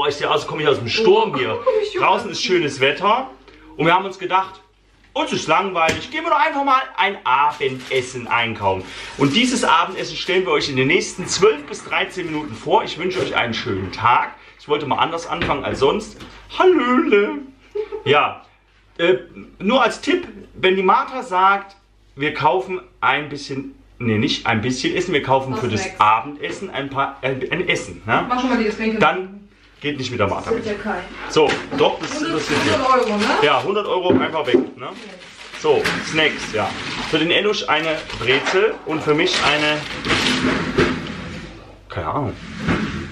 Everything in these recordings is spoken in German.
oh, ich sehe aus, komme ich aus dem Sturm hier. Draußen ist schönes Wetter und wir haben uns gedacht, uns ist langweilig, gehen wir doch einfach mal ein Abendessen einkaufen. Und dieses Abendessen stellen wir euch in den nächsten 12 bis 13 Minuten vor. Ich wünsche euch einen schönen Tag. Ich wollte mal anders anfangen als sonst. Hallöle. Ja, äh, nur als Tipp, wenn die Martha sagt, wir kaufen ein bisschen, nee, nicht ein bisschen Essen, wir kaufen Was für das. Abendessen ein paar, äh, ein Essen. Ne? Mach schon mal die Getränke. Dann geht nicht mit der Martha mit. So, doch, das 100, interessiert mich. 100 Euro, ne? Ja, 100 Euro einfach weg. Ne? So, Snacks, ja. Für den Elusch eine Brezel und für mich eine. Keine Ahnung.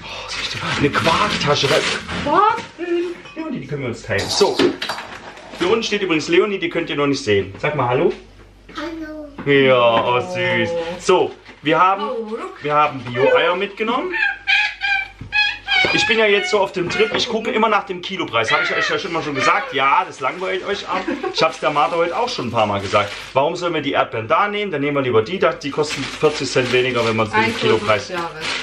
Oh, was ist das? eine Quarktasche. Quarktasche. Leonie, die können wir uns teilen. So. Hier unten steht übrigens Leonie, die könnt ihr noch nicht sehen. Sag mal Hallo. Hallo. Ja, oh, süß. So, wir haben, wir haben Bio-Eier mitgenommen. Ich bin ja jetzt so auf dem Trip, ich gucke immer nach dem Kilopreis. Habe ich euch ja schon mal schon gesagt? Ja, das langweilt euch ab. Ich habe es der Martha heute auch schon ein paar Mal gesagt. Warum sollen wir die Erdbeeren da nehmen? Dann nehmen wir lieber die da. Die kosten 40 Cent weniger, wenn man den Einkäufer Kilopreis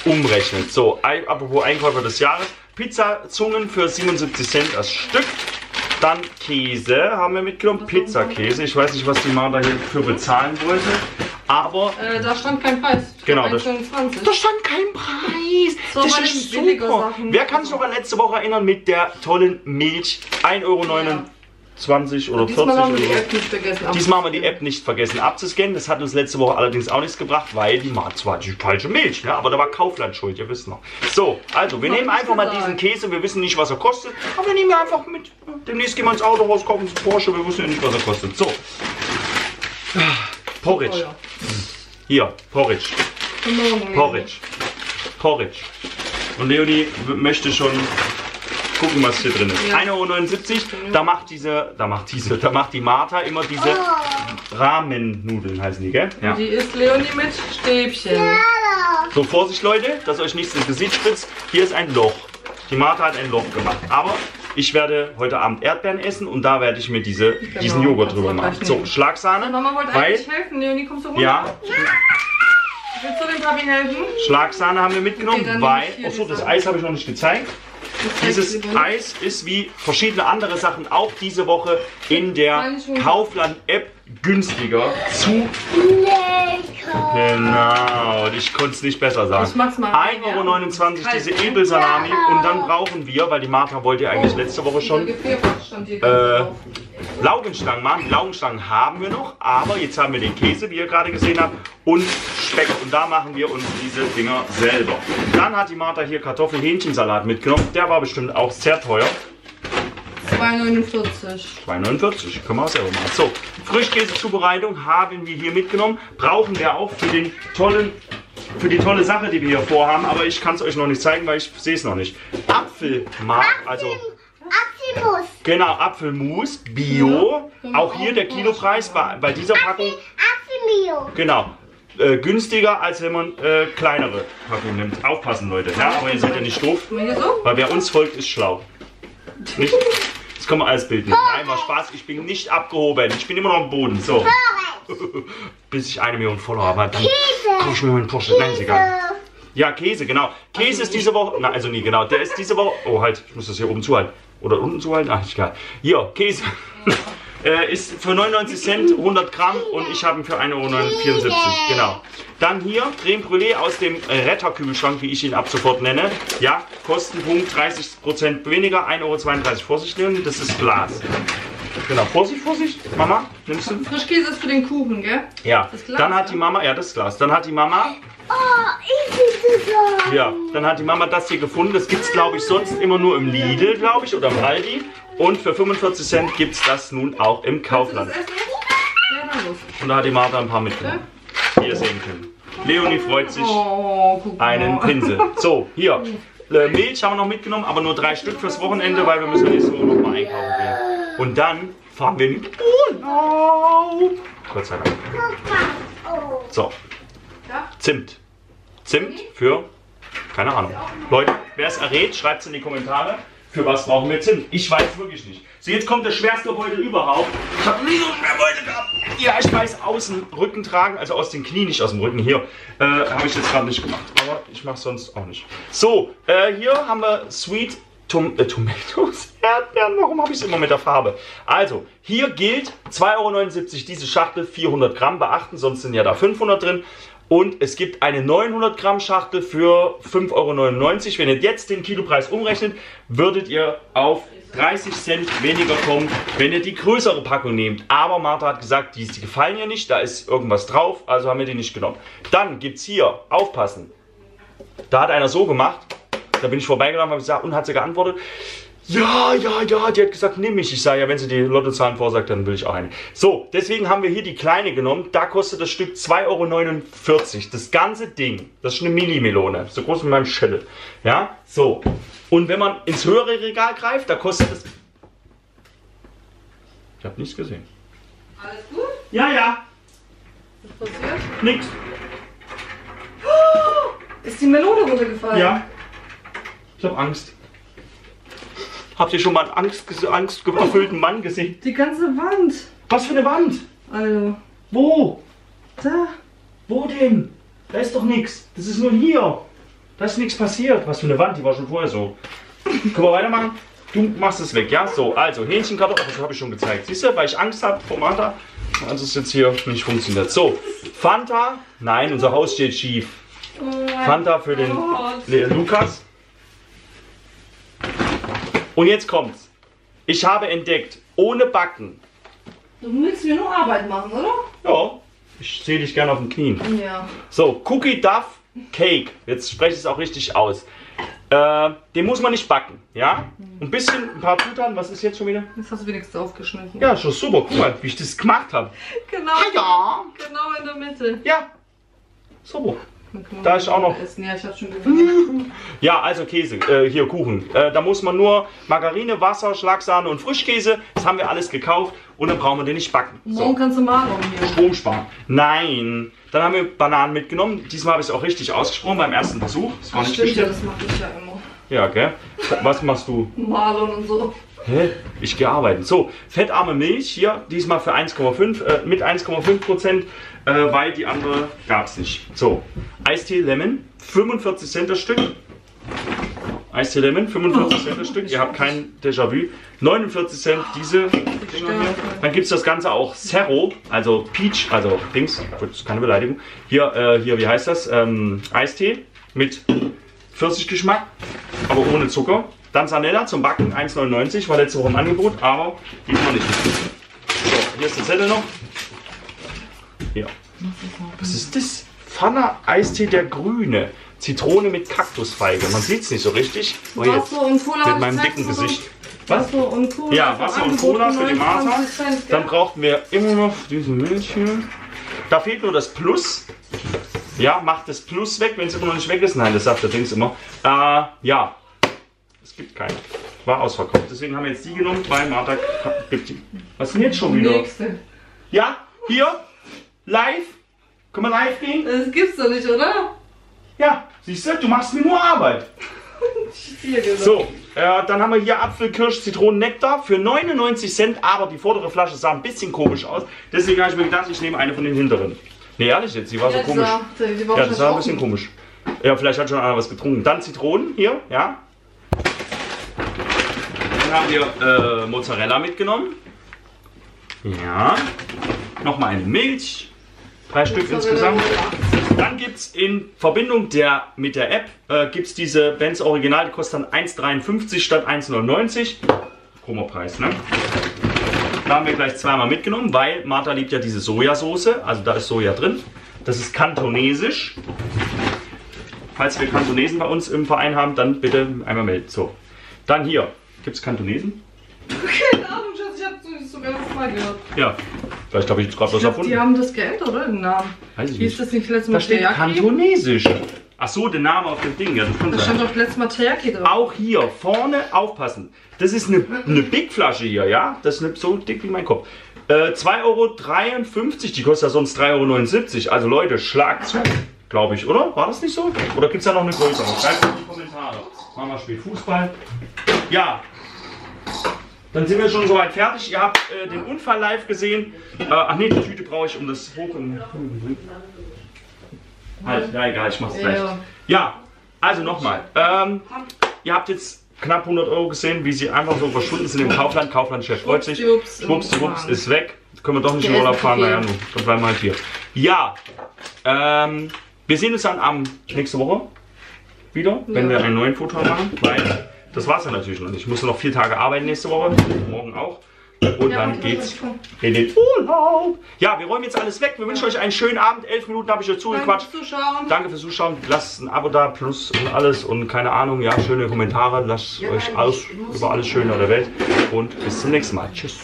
umrechnet. So, apropos Einkäufer des Jahres. Pizzazungen für 77 Cent das Stück. Dann Käse haben wir mitgenommen. Pizzakäse. Ich weiß nicht, was die Martha hier für bezahlen wollte. Aber Äh, da stand kein Preis. Genau, 1,25. da stand kein Preis. So, das ist super. Sachen- Wer kann sich noch an letzte Woche erinnern mit der tollen Milch? 1,29 Euro oder 40 Diesmal haben wir die Euro. App nicht vergessen. Diesmal haben wir die App nicht vergessen abzuscannen. Das hat uns letzte Woche allerdings auch nichts gebracht, weil die war zwar die falsche Milch, ne? aber da war Kaufland schuld, ihr wisst noch. So, also wir nehmen einfach mal diesen Käse. Wir wissen nicht, was er kostet, aber wir nehmen ihn einfach mit. Demnächst gehen wir ins Auto raus, kaufen uns einen Porsche. Wir wissen ja nicht, was er kostet. So. Ah, Porridge. Hier, Porridge. Porridge. Porridge. Und Leonie möchte schon gucken, was hier drin ist. Ja. 1,79 Euro. Da macht diese, da macht diese, da macht die Martha immer diese Ramen-Nudeln heißen die, gell? Ja. Die isst Leonie mit Stäbchen. So, Vorsicht Leute, dass euch nichts ins Gesicht spritzt. Hier ist ein Loch. Die Martha hat ein Loch gemacht. Aber ich werde heute Abend Erdbeeren essen und da werde ich mir diese, diesen Joghurt drüber machen. So. Schlagsahne. Mama wollte Weil, eigentlich helfen. Leonie, kommst du runter? ja, Willst du dem Papi helfen? Schlagsahne haben wir mitgenommen, Okay, weil, achso, das. Eis habe ich noch nicht gezeigt. Dieses Eis ist wie verschiedene andere Sachen auch diese Woche in der. Kaufland-App günstiger zu. Lecker. Genau, ich konnte es nicht besser sagen. Ich mach's mal. 1,29 Euro diese Kalt. Edelsalami und dann brauchen wir, weil die Martha wollte ja eigentlich letzte Woche schon Gefrierfach stand hier Äh. Laugenstangen machen. Laugenstangen haben wir noch, aber jetzt haben wir den Käse, wie ihr gerade gesehen habt, und Speck. Und da machen wir uns diese Dinger selber. Dann hat die Martha hier Kartoffel-Hähnchensalat mitgenommen. Der war bestimmt auch sehr teuer. 2,49. 2,49. Können wir auch selber machen. So, Frischkäsezubereitung haben wir hier mitgenommen. Brauchen wir auch für den tollen für die tolle Sache, die wir hier vorhaben, aber ich kann es euch noch nicht zeigen, weil ich sehe es noch nicht. Apfelmark, also Apfelmus. genau, Apfelmus, Bio. Auch hier der Kilopreis bei, bei dieser Packung Apfelmio. Genau. Äh, günstiger, als wenn man äh, kleinere Packungen nimmt. Aufpassen, Leute. Ja, aber ihr seid ja nicht doof, Mal hier so? weil wer uns folgt, ist schlau. Nicht? Das kann man alles bilden. Nein, war Spaß. Ich bin nicht abgehoben. Ich bin immer noch am Boden. So. Bis ich eine Million Follower habe, dann kaufe ich mir meinen Porsche. Nein, ist egal. Ja, Käse, genau. Käse ist diese Woche. Na, also nie, genau. Der ist diese Woche. Oh, halt, ich muss das hier oben zuhalten. Oder unten zuhalten? Ach, egal. Hier, Käse. äh, ist für 99 Cent 100 Gramm und ich habe ihn für 1,74 Euro. Genau. Dann hier Creme Brûlée aus dem Retterkübelschrank, wie ich ihn ab sofort nenne. Ja, Kostenpunkt 30% weniger, 1,32 Euro. Vorsicht, Leonie, das ist Glas. Genau, Vorsicht, Vorsicht. Mama, nimmst du? Frischkäse ist für den Kuchen, gell? Ja. Das Glas, Dann hat die Mama, ja, das Glas. Dann hat die Mama Oh, ich zusammen. ja, dann hat die Mama das hier gefunden. Das gibt es, glaube ich, sonst immer nur im Lidl, glaube ich, oder im Aldi. Und für 45 Cent gibt es das nun auch im Kaufland. Und da hat die Martha ein paar mitgenommen. Wie ihr sehen könnt. Leonie freut sich einen Pinsel. So, hier. Äh, Milch haben wir noch mitgenommen, aber nur drei Stück fürs Wochenende, weil wir müssen nächste Woche noch mal einkaufen gehen. Und dann fahren wir in Urlaub. Gott sei Dank. So? Zimt. Zimt für, keine Ahnung. Leute, wer es errät, schreibt es in die Kommentare. Für was brauchen wir Zimt? Ich weiß wirklich nicht. So, jetzt kommt der schwerste Beutel überhaupt. Ich habe nie so schwer Beutel gehabt. Ja, ich weiß, aus dem Rücken tragen, also aus den Knien, nicht aus dem Rücken. Hier äh, habe ich jetzt gerade nicht gemacht. Aber ich mache sonst auch nicht. So, äh, hier haben wir Sweet Tom äh, Tomatoes, Erdbeeren, warum habe ich es immer mit der Farbe? Also, hier gilt 2,79 Euro diese Schachtel, 400 Gramm beachten, sonst sind ja da 500 drin. Und es gibt eine 900 Gramm Schachtel für 5,99 Euro. Wenn ihr jetzt den Kilopreis umrechnet, würdet ihr auf 30 Cent weniger kommen, wenn ihr die größere Packung nehmt. Aber Martha hat gesagt, die, gefallen ihr nicht, da ist irgendwas drauf, also haben wir die nicht genommen. Dann gibt es hier, aufpassen, da hat einer so gemacht, da bin ich vorbeigelaufen gesagt, und hat sie geantwortet, ja, ja, ja, die hat gesagt, nimm mich. Ich sage, ja, wenn sie die Lottozahlen vorsagt, dann will ich auch eine. So, deswegen haben wir hier die kleine genommen. Da kostet das Stück 2,49 Euro. Das ganze Ding, das ist eine Mini-Melone, so groß wie mein Schädel. Ja, so. Und wenn man ins höhere Regal greift, da kostet es... Ich habe nichts gesehen. Alles gut? Ja, ja, Was passiert? nix. Ist die Melone runtergefallen? Ja. Ich habe Angst. Habt ihr schon mal einen Angst, angsterfüllten Mann gesehen? Die ganze Wand. Was für eine Wand? Also, Wo? da. Wo denn? Da ist doch nichts. Das ist nur hier. Da ist nichts passiert. Was für eine Wand? Die war schon vorher so. Können wir weitermachen? Du machst es weg, ja? So, also Hähnchenkartoffeln, das habe ich schon gezeigt. Siehst du, weil ich Angst habe vor Martha, als es jetzt hier nicht funktioniert. So, Fanta. Nein, unser Haus steht schief. Oh Fanta für den Lukas. Und jetzt kommt's. Ich habe entdeckt, ohne Backen. Du willst mir nur Arbeit machen, oder? Ja, ich sehe dich gerne auf den Knien. Ja. So, Cookie Duff Cake. Jetzt spreche ich es auch richtig aus. Äh, den muss man nicht backen, ja? Ein bisschen, ein paar Zutaten. Was ist jetzt schon wieder? Jetzt hast du wenigstens aufgeschnitten. Ja, schon super. Guck mal, wie ich das gemacht habe. Genau. Ja. Genau in der Mitte. Ja. Super. Da ist auch noch- Essen. Ja, ich schon gesehen. Ja, also Käse, äh, hier Kuchen. Äh, da muss man nur Margarine, Wasser, Schlagsahne und Frischkäse. Das haben wir alles gekauft und dann brauchen wir den nicht backen. Morgen So. kannst du Marlon hier. Strom sparen. Nein. Dann haben wir Bananen mitgenommen. Diesmal habe ich es auch richtig ausgesprochen beim ersten Versuch. Das war Ach, nicht stimmt ja, das mache ich ja immer. Ja, gell? Was machst du? Marlon und so. Hä? Ich gehe arbeiten. So, fettarme Milch hier, diesmal für 1,5, äh, mit 1,5 Prozent, äh, weil die andere gab es nicht. So, Eistee Lemon, 45 Cent das Stück. Eistee Lemon, 45 Cent das Stück. Ihr habt kein Déjà-vu. 49 Cent diese Dinger hier. Dann gibt es das Ganze auch Cerro, also Peach, also Dings, keine Beleidigung. Hier, äh, hier, wie heißt das? Ähm, Eistee mit Pfirsichgeschmack, aber ohne Zucker. Dann Sanella zum Backen, 1,99, war letzte Woche im Angebot, aber diesmal nicht. So, hier ist der Zettel noch. Hier. Was ist das? Pfanner Eistee der Grüne. Zitrone mit Kaktusfeige. Man sieht es nicht so richtig. Oh, jetzt. Mit meinem dicken. Gesicht. Was? Wasser und Cola. Ja, Wasser und Cola für die Martha. 29 Cent, Dann gell? brauchen wir immer noch diese Milch hier. Da fehlt nur das Plus. Ja, macht das Plus weg, wenn es immer noch nicht weg ist. Nein, das sagt der Dings immer. Äh, ja, gibt keine. War ausverkauft. Deswegen haben wir jetzt die genommen, weil Martha gibt die. Was ist denn jetzt schon wieder? Nächste. Ja, hier, live. Können wir live gehen? Das gibt's doch nicht, oder? Ja, siehst du, du machst mir nur Arbeit. Genau. So, äh, dann haben wir hier Apfel, Kirsch, Zitronen, Nektar für 99 Cent, aber die vordere Flasche sah ein bisschen komisch aus. Deswegen habe ich mir gedacht, ich nehme eine von den hinteren. Nee, ehrlich jetzt, die war so Ja, die komisch. sah- die war Ja, das war ein bisschen komisch. Ja, vielleicht hat schon einer was getrunken. Dann Zitronen hier, ja. Dann haben wir äh, Mozzarella mitgenommen. Ja. Nochmal eine Milch. Drei Stück insgesamt. Dann gibt es in Verbindung der, mit der App äh, gibt's diese Benz Original, die kostet dann 1,53 statt 1,99. Promopreis, ne? Da haben wir gleich zweimal mitgenommen, weil Martha liebt ja diese Sojasauce, also da ist Soja drin. Das ist kantonesisch. Falls wir Kantonesen bei uns im Verein haben, dann bitte einmal melden. So. Dann hier. Gibt es Kantonesen? Keine Ahnung, Schatz, ich hab das sogar das mal gehört. Ja. Vielleicht habe ich jetzt gerade was glaub, die erfunden. haben das geändert, oder? Den Namen. Weiß ich Wie nicht. ist das nicht letztes Da Mal steht Teriyaki? kantonesisch. Ach so, der Name auf dem Ding. Ja, das kann Da sein. stand doch letztes Mal Teriyaki drauf. Auch hier vorne aufpassen. Das ist eine, eine Big Flasche hier, ja? Das ist nicht so dick wie mein Kopf. Äh, 2,53 Euro, die kostet ja sonst 3,79 Euro. Also Leute, schlag zu, glaube ich, oder? War das nicht so? Oder gibt es da noch eine größere? Schreibt in die Kommentare. Mama spielt Fußball. Ja. Dann sind wir schon soweit fertig. Ihr habt äh, den Unfall live gesehen. Äh, ach nee, die Tüte brauche ich, um das hoch in... Halt, ja egal, ich mach's gleich. Ja. Also nochmal. Ähm, ihr habt jetzt knapp 100 Euro gesehen, wie sie einfach so verschwunden sind im Kaufland. Kauflandchef freut sich. Schwuppsdiwupps, ist weg. Können wir doch nicht in Urlaub fahren. Naja, nun, dann bleiben wir halt hier. Ja, ähm, wir sehen uns dann am nächste Woche wieder, wenn Ja. wir einen neuen Foto machen, weil das war es ja natürlich noch nicht. Ich muss noch vier Tage arbeiten nächste Woche, morgen auch. Und Ja, dann geht's in den Urlaub. Ja, wir räumen jetzt alles weg. Wir wünschen euch einen schönen Abend. Elf Minuten habe ich euch Danke zugequatscht. fürs Zuschauen. Danke fürs Zuschauen. Lasst ein Abo da, plus und alles und keine Ahnung, ja, schöne Kommentare. Lasst Ja, euch muss- über alles Schöne der Welt und bis zum nächsten Mal. Tschüss.